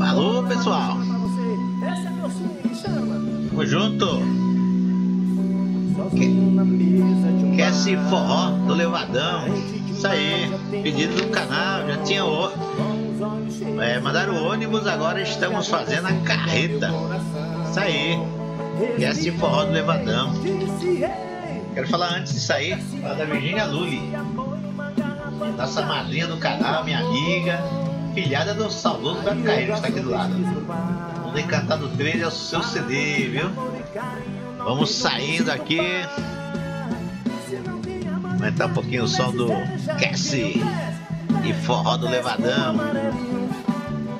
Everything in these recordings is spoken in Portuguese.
Alô, pessoal. Tamo junto. Quer, quer esse forró do Levadão? Isso aí. Pedido do canal, já tinha outro. É, mandaram o ônibus, agora estamos fazendo a carreta. Isso aí. Quer esse forró do Levadão? Quero falar antes de sair, falar da Virgínia Lully. Nossa madrinha do canal, minha amiga, filhada do saudoso Beto Carreiro, está aqui do lado. Mundo Encantado 3 é o seu CD, viu? Vamos saindo aqui. Aumentar um pouquinho o som do Cassie e forró do Levadão.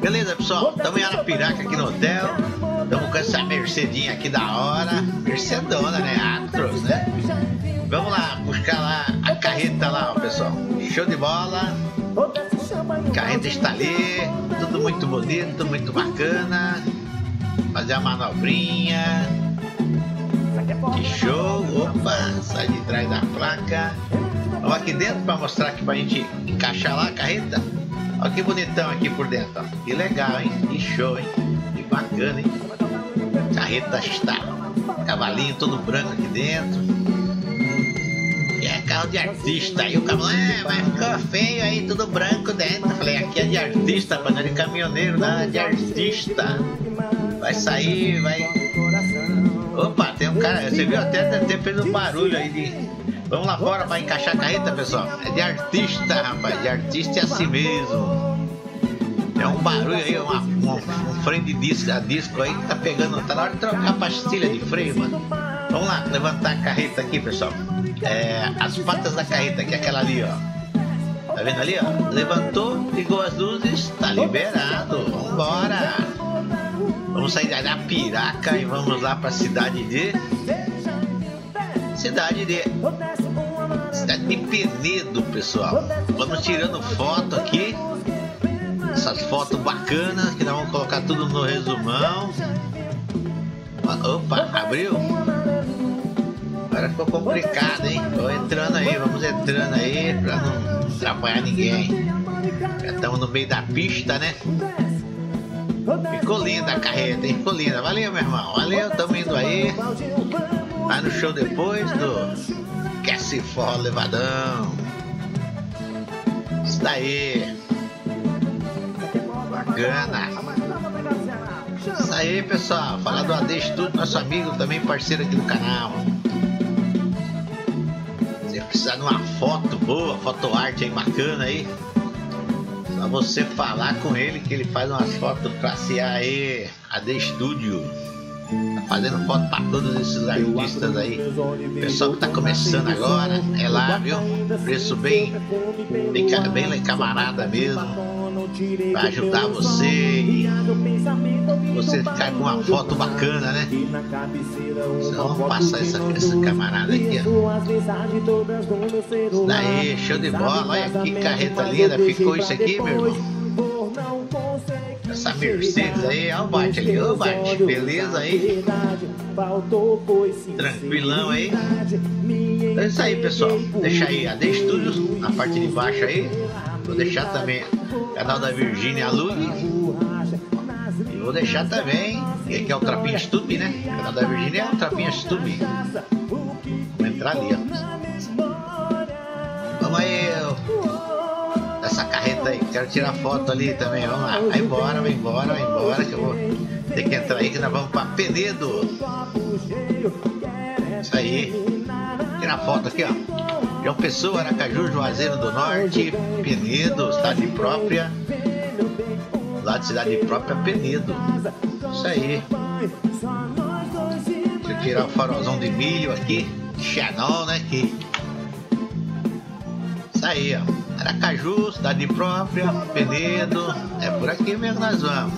Beleza, pessoal? Estamos em Arapiraca aqui no hotel. Estamos com essa Mercedinha aqui da hora. Mercedona, né? Actros, né? Vamos lá, buscar lá a carreta lá, pessoal. Show de bola. A carreta está ali. Tudo muito bonito, muito bacana. Fazer a manobrinha. Que show. Opa, sai de trás da placa. Vamos aqui dentro para mostrar aqui pra gente encaixar lá a carreta. Olha que bonitão aqui por dentro, ó. Que legal, hein? Que show, hein? Que bacana, hein? Carreta está. Cavalinho todo branco aqui dentro. Carro de artista. Aí o cavalo, é, mas ficou feio aí, tudo branco dentro. Eu falei, aqui é de artista, não é de caminhoneiro, não, é de artista. Vai sair, vai. Opa, tem um cara, você viu até, até fez um barulho aí de. Vamos lá fora para encaixar a carreta, pessoal. É de artista, rapaz. De artista é assim mesmo. É um barulho aí, uma, uma, um freio de disco, a disco aí que tá pegando. Tá na hora de trocar a pastilha de freio, mano. Vamos lá, levantar a carreta aqui, pessoal. É, as patas da carreta aqui, aquela ali, ó. Tá vendo ali, ó? Levantou, ligou as luzes, tá liberado. Vambora. Vamos sair da Piraca e vamos lá pra cidade de. Cidade de. Cidade de Penedo, pessoal. Vamos tirando foto aqui. Essas fotos bacanas que nós vamos colocar tudo no resumão. Opa, abriu. Agora ficou complicado, hein? Tô entrando aí, vamos entrando aí pra não atrapalhar ninguém. Já estamos no meio da pista, né? Ficou linda a carreta, hein? Ficou linda. Valeu, meu irmão. Valeu, tamo indo aí. Vai no show depois do Quer levadão. Isso daí. Bacana. Isso aí, pessoal. Falar do AD Studio, nosso amigo também parceiro aqui do canal. Uma foto boa, foto arte aí bacana aí. Só você falar com ele que ele faz umas fotos classe A aí. AD Studio. Tá fazendo foto para todos esses artistas aí. Pessoal que tá começando agora, é lá, viu? Preço bem, bem, bem camarada mesmo. Vai ajudar você e você ficar com uma foto bacana, né? Então vamos passar essa, essa camarada aqui, ó. Isso daí, show de bola. Olha que carreta linda. Ficou isso aqui, meu irmão. Essa Mercedes aí, ó o bate ali, ó bate, beleza aí? Tranquilão aí. Então é isso aí, pessoal. Deixa aí a D Studios na parte de baixo aí. Vou deixar também o canal da Virgínia Lug. Vou deixar também, que é o Trapinha Stube, né? O canal da Virgínia é o Trapinha Stube. Vou entrar ali, ó. Vamos aí, essa carreta aí. Quero tirar foto ali também. Vamos lá. Vai embora, vai embora, vai embora. Que eu vou ter que entrar aí que nós vamos pra Penedo. Isso aí. Tirar foto aqui, ó. João Pessoa, Aracaju, Juazeiro do Norte, Penedo, cidade própria. Lá de cidade própria, Penedo. Isso aí. Deixa eu tirar o farolzão de milho aqui. Xanol, né? Aqui. Isso aí, ó. Aracaju, cidade própria, Penedo, é por aqui mesmo nós vamos.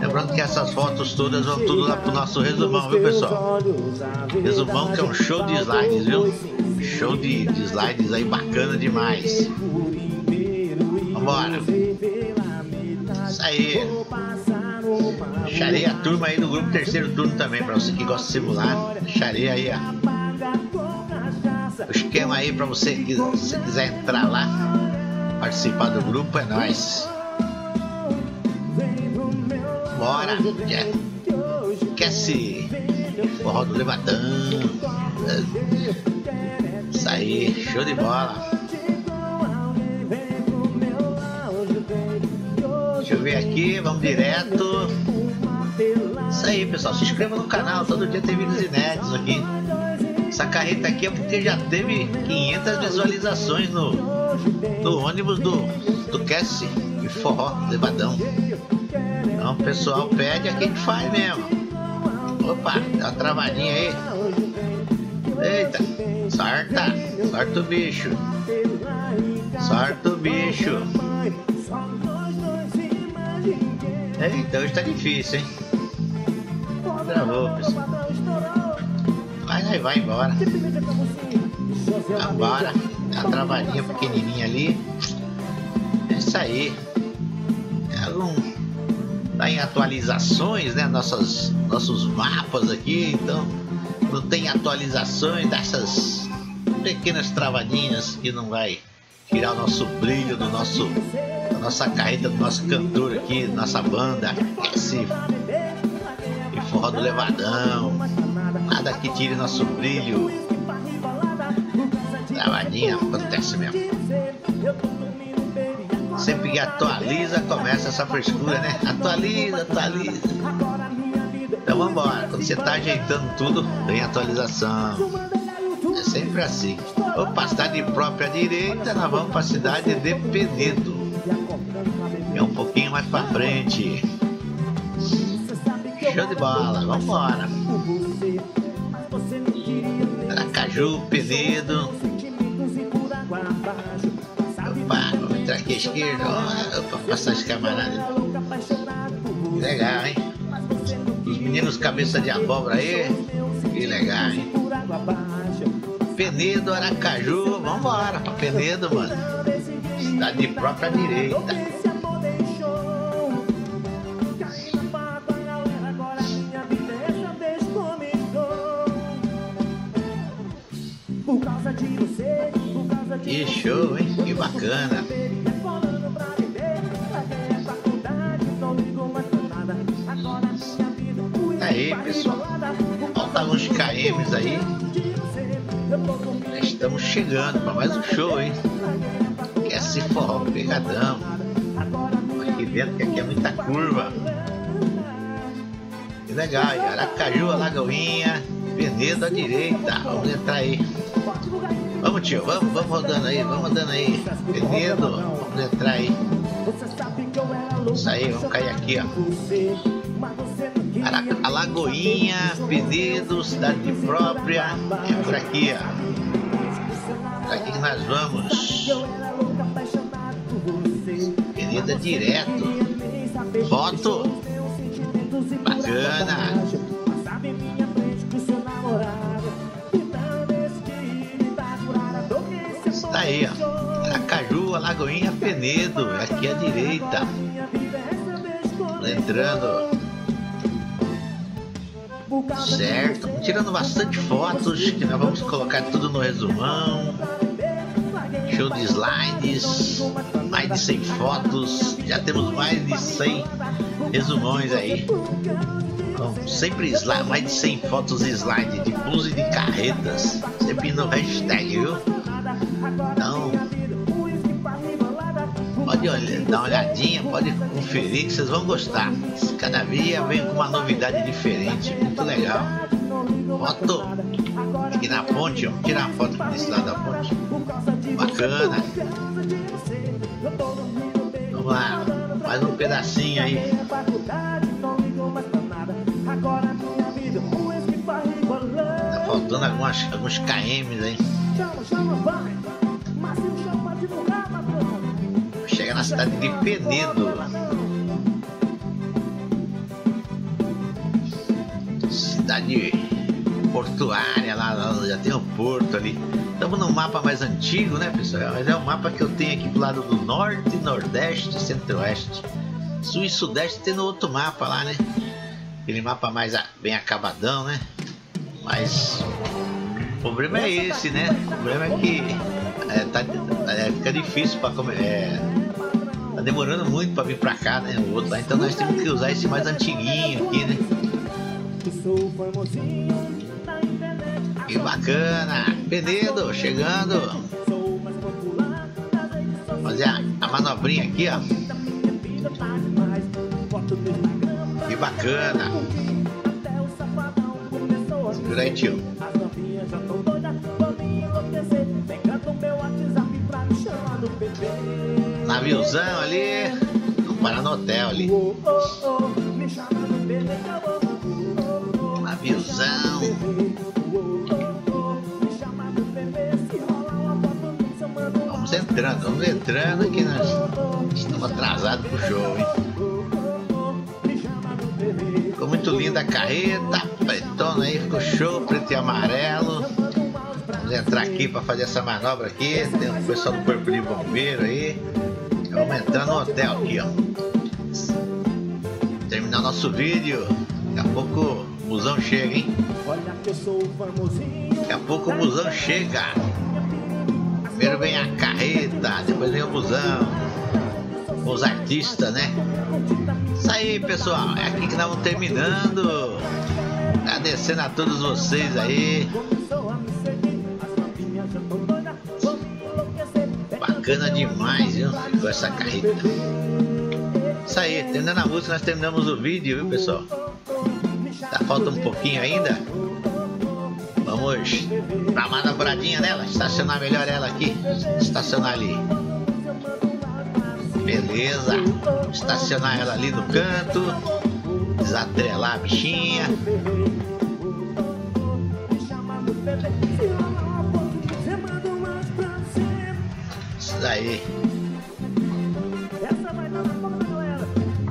Lembrando que essas fotos todas vão tudo lá pro nosso resumão, viu pessoal? Resumão que é um show de slides, viu? Show de, de slides aí bacana demais. Vambora. Isso aí. Deixarei a turma aí do grupo terceiro turno também, pra você que gosta de simular. Deixarei aí, ó o esquema aí para você que se quiser entrar lá, participar do grupo, é nós. Vambora, quer se forró do levadão. Isso aí, show de bola. Deixa eu ver aqui, vamos direto. Isso aí, pessoal. Se inscreva no canal, todo dia tem vídeos inéditos aqui. Essa carreta aqui é porque já teve 500 visualizações no, no ônibus do, do Cassie e forró, levadão. Então o pessoal pede, aqui a gente faz mesmo. Opa, dá uma travadinha aí. Eita, sorta, sorta o bicho. Sorta o bicho. Eita, hoje tá difícil, hein? Travou, pessoal. Vai, vai, vai embora. Vambora. A travadinha pequenininha ali. É isso aí. É um... Tá em atualizações, né? Nossas, nossos mapas aqui. Então, não tem atualizações dessas pequenas travadinhas que não vai tirar o nosso brilho do nosso nossa carreira do nosso cantor aqui, nossa banda, esse e forró do levadão. Nada que tire nosso brilho. Travadinha acontece mesmo. Sempre que atualiza, começa essa frescura, né? Atualiza, atualiza. Então vambora. Quando você tá ajeitando tudo, vem atualização. É sempre assim. Opa, cidade própria direita, nós vamos para a cidade de Penedo. É um pouquinho mais para frente. Show de bola, vamos embora. Aracaju, Penedo. Opa, vamos entrar aqui à esquerda. Opa, passar esse camarada. Legal, hein? Os meninos cabeça de abóbora aí. Que legal, hein? Penedo, Aracaju, vambora pra Penedo, mano. Cidade de própria direita. Que show, hein? Que bacana. Aí, pessoal. Falta uns KMs aí. Estamos chegando para mais um show, hein? Se forró pegadão. Aqui dentro, que aqui é muita curva. Que legal, hein? Aracaju, Alagoinha, Penedo à direita. Vamos entrar aí. Vamos, tio, vamos, vamos rodando aí, vamos andando aí. Penedo, vamos entrar aí. Isso aí, vamos cair aqui, ó. Alagoinha, Penedo, cidade própria, é por aqui, ó. Por aqui que nós vamos. É direto. Foto. Bacana. Está aí, ó. Aracaju, Alagoinha, Penedo, aqui à direita. Entrando Certo, tirando bastante fotos que nós vamos colocar tudo no resumão. Show de slides, mais de 100 fotos, já temos mais de 100 resumões aí. Então, sempre slide, mais de 100 fotos slide de bus e de carretas, sempre no hashtag, viu? Então, pode olhar, dar uma olhadinha, pode conferir que vocês vão gostar. Cada dia vem com uma novidade diferente, muito legal. Foto aqui na ponte, vamos tirar uma foto desse lado da ponte. Bacana. Vamos lá, mais um pedacinho aí. Tá faltando algumas, alguns KMs aí. Chega na cidade de Penedo. Cidade portuária lá, já tem o porto ali. Estamos num mapa mais antigo, né, pessoal? Mas é o mapa que eu tenho aqui do lado do norte, nordeste, centro-oeste. Sul e sudeste tem no outro mapa lá, né? Aquele mapa mais bem acabadão, né? Mas o problema é esse, né? O problema é que é, tá, é, fica difícil para é, Tá demorando muito pra vir pra cá, né? O outro lá. Então nós temos que usar esse mais antiguinho aqui, né? Que bacana! Penedo, chegando! Fazer a, a manobrinha aqui, ó. Que bacana! Segura aí, tio. Naviozão ali. Vamos parar no hotel ali. Naviozão. Entrando, vamos entrando que nós estamos atrasados pro show, hein? Ficou muito linda a carreta, pretona aí, ficou show, preto e amarelo. Vamos entrar aqui para fazer essa manobra aqui. Tem o pessoal do Corpo de Bombeiro aí. Vamos entrar no hotel aqui, ó. Terminar nosso vídeo. Daqui a pouco o busão chega, hein? Daqui a pouco o busão chega. Primeiro vem a carreta, depois vem o busão. Os artistas, né? Isso aí, pessoal. É aqui que nós vamos terminando. Agradecendo a todos vocês aí. Bacana demais, viu? Ficou essa carreta. Isso aí, terminando a música, nós terminamos o vídeo, viu, pessoal? Tá falta um pouquinho ainda. Vamos dar uma dobradinha nela, estacionar melhor ela aqui. Estacionar ali. Beleza. Estacionar ela ali no canto. Desatrelar a bichinha. Isso daí.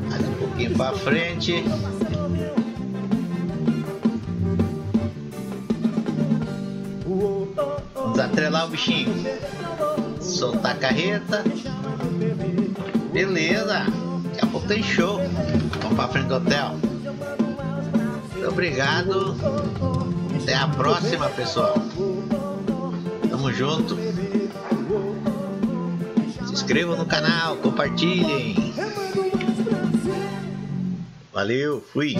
Mais um pouquinho pra frente. Vamos atrelar o bichinho. Soltar a carreta. Beleza. Daqui a pouco tem show. Vamos pra frente do hotel. Muito obrigado. Até a próxima, pessoal. Tamo junto. Se inscrevam no canal, compartilhem. Valeu, fui.